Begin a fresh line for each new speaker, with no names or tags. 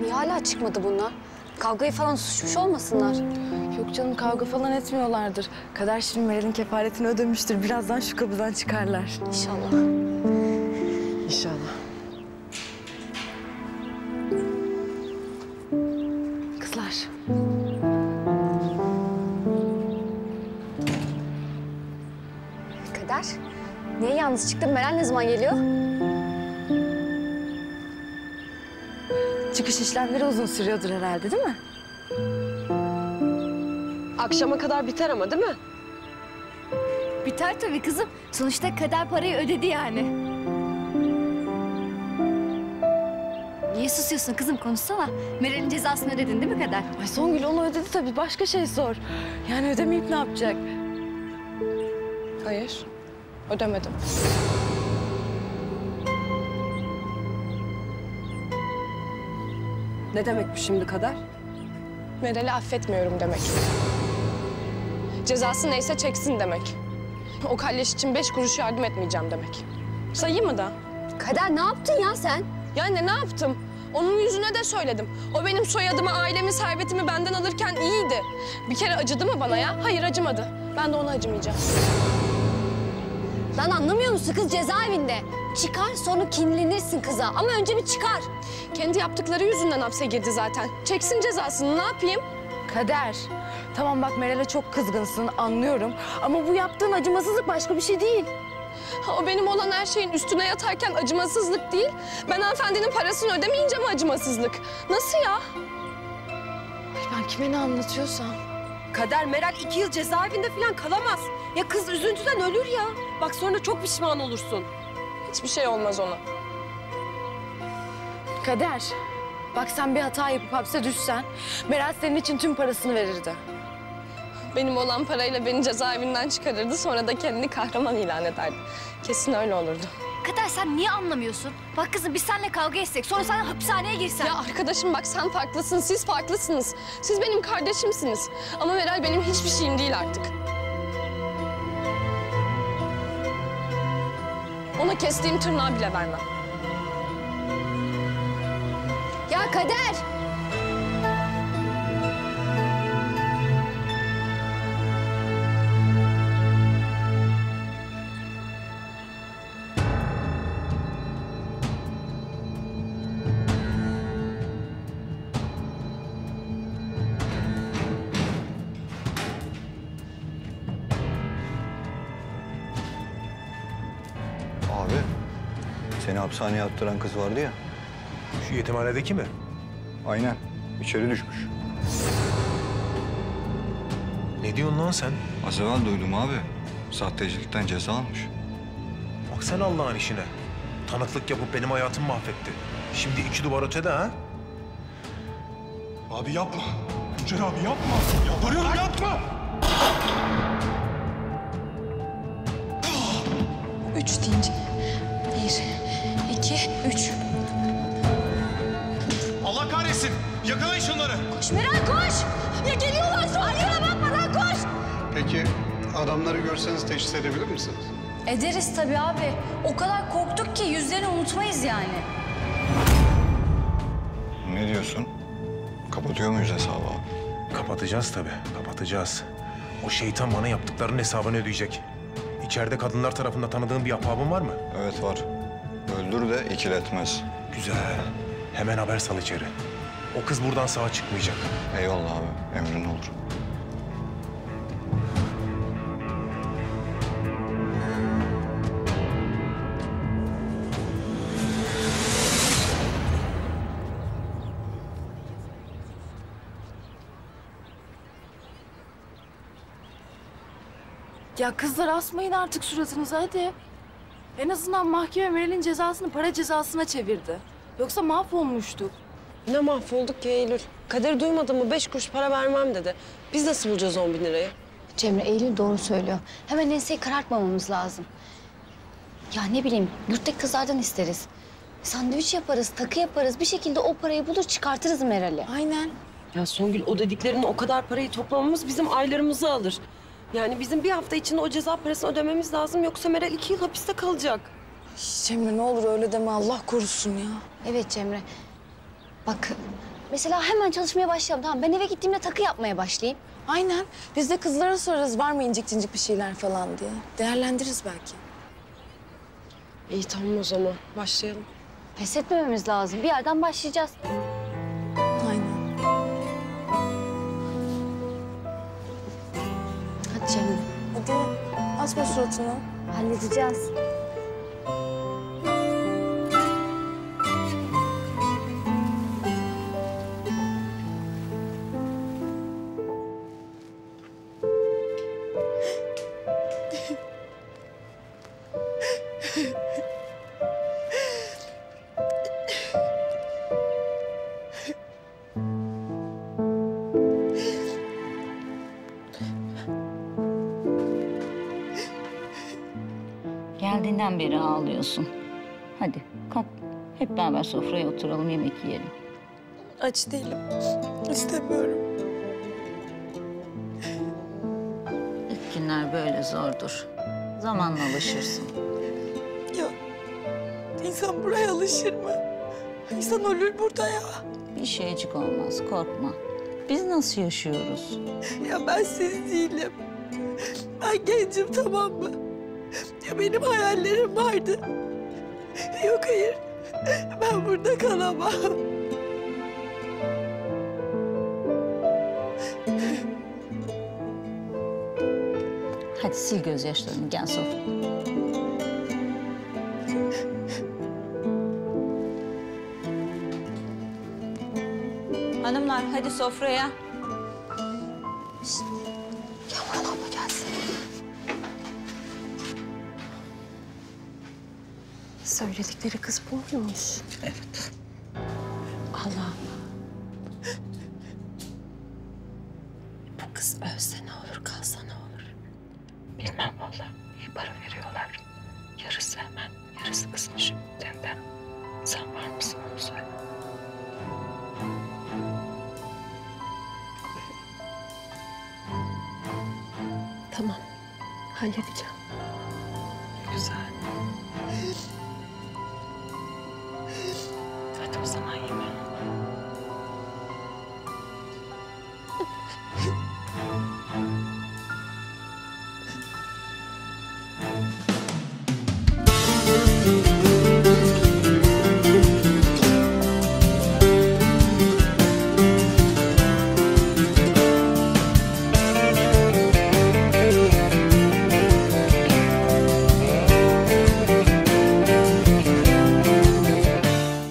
Niye hala çıkmadı bunlar? Kavgayı falan susmuş olmasınlar.
Yok canım kavga falan etmiyorlardır. Kader şimdi Meral'in kefaretini ödemiştir. Birazdan şu kapıdan çıkarlar.
İnşallah.
İnşallah.
Kızlar.
Kader, niye yalnız çıktın? Meral ne zaman geliyor?
Çıkış işlemleri uzun sürüyordur herhalde değil mi?
Akşama kadar biter ama değil mi?
Biter tabii kızım. Sonuçta kader parayı ödedi yani. Niye susuyorsun kızım konuşsana. Meral'in cezasını ödedin değil mi kader?
Ay Songül onu ödedi tabii. Başka şey sor. Yani ödemeyip ne yapacak?
Hayır, ödemedim.
Ne demek bu şimdi kadar?
Meral'i affetmiyorum demek. Cezası neyse çeksin demek. O kalleş için beş kuruş yardım etmeyeceğim demek. Sayayım mı da?
Kader ne yaptın ya sen?
Yani ne yaptım? Onun yüzüne de söyledim. O benim soyadımı, ailemi, servetimi benden alırken iyiydi. Bir kere acıdı mı bana ya? Hayır acımadı. Ben de ona acımayacağım.
Lan anlamıyor musun kız cezaevinde? Çıkar sonra kinlenirsin kıza ama önce bir çıkar.
Kendi yaptıkları yüzünden hapse girdi zaten. Çeksin cezasını ne yapayım?
Kader. Tamam bak Meral'e çok kızgınsın anlıyorum. Ama bu yaptığın acımasızlık başka bir şey değil.
O benim olan her şeyin üstüne yatarken acımasızlık değil. Ben hanımefendinin parasını ödemeyince mi acımasızlık? Nasıl ya?
Ay ben kime ne anlatıyorsam.
Kader Meral iki yıl cezaevinde falan kalamaz. Ya kız üzüntüden ölür ya. Bak sonra çok pişman olursun.
Hiçbir şey olmaz ona.
Kader. Bak sen bir hata yapıp hapse düşsen Meral senin için tüm parasını verirdi.
Benim olan parayla beni cezaevinden çıkarırdı. Sonra da kendini kahraman ilan ederdi. Kesin öyle olurdu.
Kader sen niye anlamıyorsun? Bak kızım biz seninle kavga etsek sonra sen hapishaneye girsen.
Ya arkadaşım bak sen farklısın, siz farklısınız. Siz benim kardeşimsiniz. Ama Meral benim hiçbir şeyim değil artık. Ona kestiğim tırnağı bile vermem.
Ya Kader!
Seni hapishaneye attıran kız vardı ya.
Şu yetimhanedeki mi?
Aynen, içeri düşmüş.
Ne diyorsun lan sen?
Az evvel duydum abi. Sahtecilikten ceza almış.
Bak sen Allah'ın işine. Tanıklık yapıp benim hayatımı mahvetti. Şimdi iki duvar ötede ha?
Abi yapma. Tuncer abi yapma. Yalvarıyorum yapma.
Üç deyince. Bir, iki, üç.
Allah kahretsin. Yakalayın şunları.
Koş Meral koş! Ya geliyorlar şu arkana bakmadan koş!
Peki adamları görseniz teşhis edebilir misiniz?
Ederiz tabii abi. O kadar korktuk ki yüzlerini unutmayız yani.
Ne diyorsun? Kapatıyor muyuz hesabı abi?
Kapatacağız tabii, kapatacağız. O şeytan bana yaptıklarının hesabını ödeyecek. İçeride kadınlar tarafından tanıdığın bir ahbabın var mı?
Evet var. Öldür de ikiletmez.
Güzel. Hemen haber sal içeri. O kız buradan sağ çıkmayacak.
Eyvallah abi, emrin olur.
Ya kızlar asmayın artık suratınızı hadi. En azından mahkeme Meral'in cezasını para cezasına çevirdi. Yoksa mahvolmuştuk.
Ne mahvolduk ki Eylül. Kader duymadın mı? Beş kuruş para vermem dedi. Biz nasıl bulacağız on bin lirayı?
Cemre Eylül doğru söylüyor. Hemen enseyi karartmamamız lazım. Ya ne bileyim yurttaki kızlardan isteriz. Sandviç yaparız, takı yaparız. Bir şekilde o parayı bulur çıkartırız Meral'i.
Aynen.
Ya Songül o dediklerinin o kadar parayı toplamamız bizim aylarımızı alır. Yani bizim bir hafta içinde o ceza parasını ödememiz lazım. Yoksa Meral iki yıl hapiste kalacak.
Cemre ne olur öyle deme Allah korusun ya.
Evet Cemre. Bak mesela hemen çalışmaya başlayalım tamam Ben eve gittiğimde takı yapmaya başlayayım.
Aynen. Biz de kızlara sorarız var mı incik cincik bir şeyler falan diye. Değerlendiririz belki.
İyi tamam o zaman. Başlayalım.
Pes etmememiz lazım. Bir yerden başlayacağız.
Asma suratını.
Halledeceğiz.
Geldiğinden beri ağlıyorsun. Hadi kalk. Hep beraber sofraya oturalım, yemek yiyelim.
Aç değilim. İstemiyorum.
İlk günler böyle zordur. Zamanla alışırsın.
Ya insan buraya alışır mı? İnsan ölür burada ya.
Bir şeycik olmaz, korkma. Biz nasıl yaşıyoruz?
Ya ben siz değilim. Ben gencim tamam mı? Ya benim hayallerim vardı. Yok hayır. Ben burada kalamam.
Hadi sil gözyaşlarını, gel sofraya. Hanımlar hadi sofraya.
Söyledikleri kız bu muymuş?
Evet.
Allah. Bu kız ölse ne olur, kalsa ne olur?
Bilmem vallahi. İyi para veriyorlar. Yarısı hemen, yarısı kızın şimdiden. Sen var mısın onu söyle.
Tamam, halledeceğim.
o zaman yemeğe.